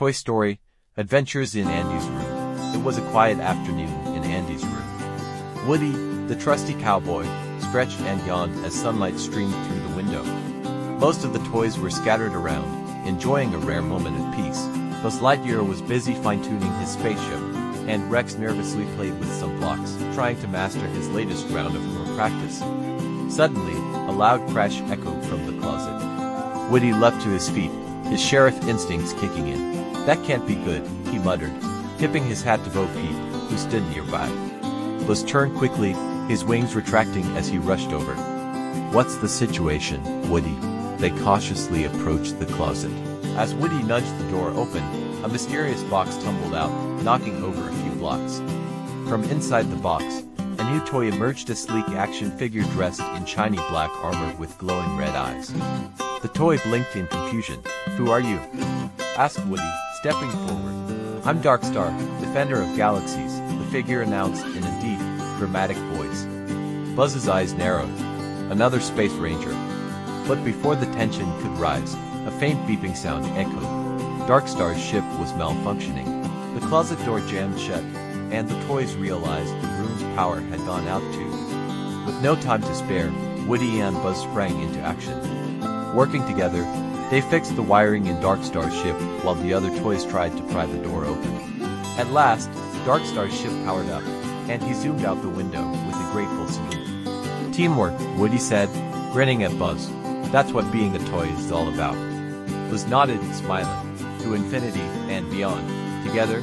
Toy Story, Adventures in Andy's Room. It was a quiet afternoon in Andy's room. Woody, the trusty cowboy, stretched and yawned as sunlight streamed through the window. Most of the toys were scattered around, enjoying a rare moment of peace. Buzz Lightyear was busy fine-tuning his spaceship, and Rex nervously played with some blocks, trying to master his latest round of more practice. Suddenly, a loud crash echoed from the closet. Woody leapt to his feet, his sheriff instincts kicking in. That can't be good, he muttered, tipping his hat to Bo Peep, who stood nearby. Buzz turned quickly, his wings retracting as he rushed over. What's the situation, Woody? They cautiously approached the closet. As Woody nudged the door open, a mysterious box tumbled out, knocking over a few blocks. From inside the box, a new toy emerged a sleek action figure dressed in shiny black armor with glowing red eyes. The toy blinked in confusion. Who are you? asked Woody, stepping forward. I'm Darkstar, defender of galaxies, the figure announced in a deep, dramatic voice. Buzz's eyes narrowed. Another space ranger. But before the tension could rise, a faint beeping sound echoed. Darkstar's ship was malfunctioning. The closet door jammed shut, and the toys realized the room's power had gone out too. With no time to spare, Woody and Buzz sprang into action. Working together, they fixed the wiring in Darkstar's ship while the other toys tried to pry the door open. At last, Darkstar's ship powered up, and he zoomed out the window with a grateful salute. Teamwork, Woody said, grinning at Buzz. That's what being a toy is all about. Buzz nodded, smiling. To infinity and beyond. Together,